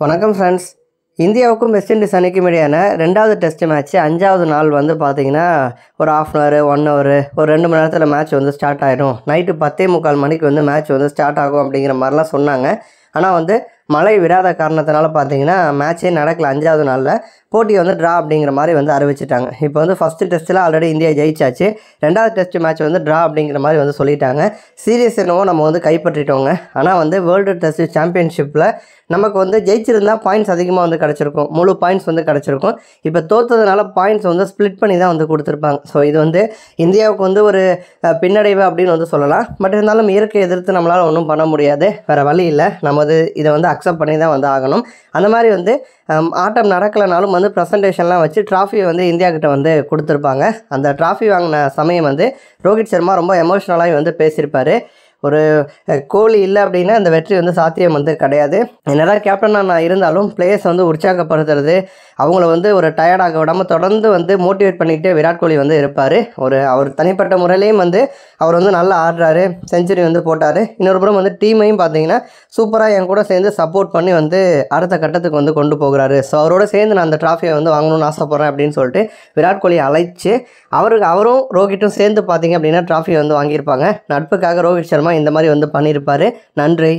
வணக்கம் ஃப்ரெண்ட்ஸ் இந்தியாவுக்கும் west Indies அணிக்கும் இடையான ரெண்டாவது டெஸ்ட் மேட்ச் அஞ்சாவது நாள் வந்து பார்த்தீங்கன்னா ஒரு half an hour one hour ஒரு ரெண்டு மணி நேரத்தில் மேட்ச் வந்து ஸ்டார்ட் ஆகிடும் நைட்டு பத்தே முக்கால் மணிக்கு வந்து மேட்ச் வந்து ஸ்டார்ட் ஆகும் அப்படிங்கிற மாதிரிலாம் சொன்னாங்க. ஆனால் வந்து மழை விடாத காரணத்தினால பார்த்தீங்கன்னா மேட்ச்சே நடக்கல அஞ்சாவது நாளில். போட்டி வந்து ட்ரா அப்படிங்கிற மாதிரி வந்து அறிவிச்சிட்டாங்க. இப்போ வந்து ஃபஸ்ட்டு டெஸ்ட்டில் ஆல்ரெடி இந்தியா ஜெயிச்சாச்சு. ரெண்டாவது டெஸ்ட் மேட்ச் வந்து ட்ரா அப்படிங்கிற மாதிரி வந்து சொல்லிட்டாங்க. சீரியஸ் என்னவோ நம்ம வந்து கைப்பற்றிட்டோங்க. ஆனால் வந்து வேர்ல்டு டெஸ்ட் சாம்பியன்ஷிப்பில் நமக்கு வந்து ஜெயிச்சிருந்தால் பாயிண்ட்ஸ் அதிகமாக வந்து கிடச்சிருக்கும். முழு பாயிண்ட்ஸ் வந்து கிடச்சிருக்கும். இப்போ தோத்ததுனால பாயிண்ட்ஸ் வந்து ஸ்ப்ளிட் பண்ணி தான் வந்து கொடுத்துருப்பாங்க. ஸோ இது வந்து இந்தியாவுக்கு வந்து ஒரு பின்னடைவு அப்படின்னு வந்து சொல்லலாம். பட் இருந்தாலும் இயற்கை எதிர்த்து நம்மளால் ஒன்றும் பண்ண முடியாது. வேறு வழி இல்லை. நம்ம வந்து இதை வந்து அக்செப்ட் பண்ணி தான் வந்து ஆகணும். அந்த மாதிரி வந்து ஆட்டம் நடக்கலைனாலும் வந்து ப்ரெசன்டேஷன்லாம் வச்சு ட்ராஃபியை வந்து இந்தியா கிட்ட வந்து கொடுத்துருப்பாங்க. அந்த ட்ராஃபி வாங்கின சமயம் வந்து ரோஹித் சர்மா ரொம்ப எமோஷ்னலாகி வந்து பேசியிருப்பார். ஒரு கோலி இல்லை அப்படின்னா அந்த வெற்றி வந்து சாத்தியம் வந்து கிடையாது. என்னதான் கேப்டனாக நான் இருந்தாலும் பிளேயர்ஸ் வந்து உற்சாகப்படுத்துறது அவங்கள வந்து ஒரு டயர்டாக விடாமல் தொடர்ந்து வந்து மோட்டிவேட் பண்ணிக்கிட்டே விராட் கோலி வந்து இருப்பார். ஒரு அவர் தனிப்பட்ட முறையிலையும் வந்து அவர் வந்து நல்லா ஆடுறாரு செஞ்சுரி வந்து போட்டார். இன்னொரு புறம் வந்து டீமையும் பார்த்தீங்கன்னா சூப்பராக என் கூட சேர்ந்து சப்போர்ட் பண்ணி வந்து அடுத்த கட்டத்துக்கு வந்து கொண்டு போகிறாரு. ஸோ அவரோட சேர்ந்து நான் அந்த ட்ராஃபியை வந்து வாங்கணும்னு ஆசைப்பட்றேன் அப்படின்னு சொல்லிட்டு விராட் கோலி அழைச்சு அவருக்கு அவரும் ரோஹிட்டும் சேர்ந்து பார்த்தீங்க அப்படின்னா ட்ராஃபியை வந்து வாங்கியிருப்பாங்க. நட்புக்காக ரோஹித் சர்மா இந்த மாதிரி வந்து பண்ணியிருப்பாரு நன்றி.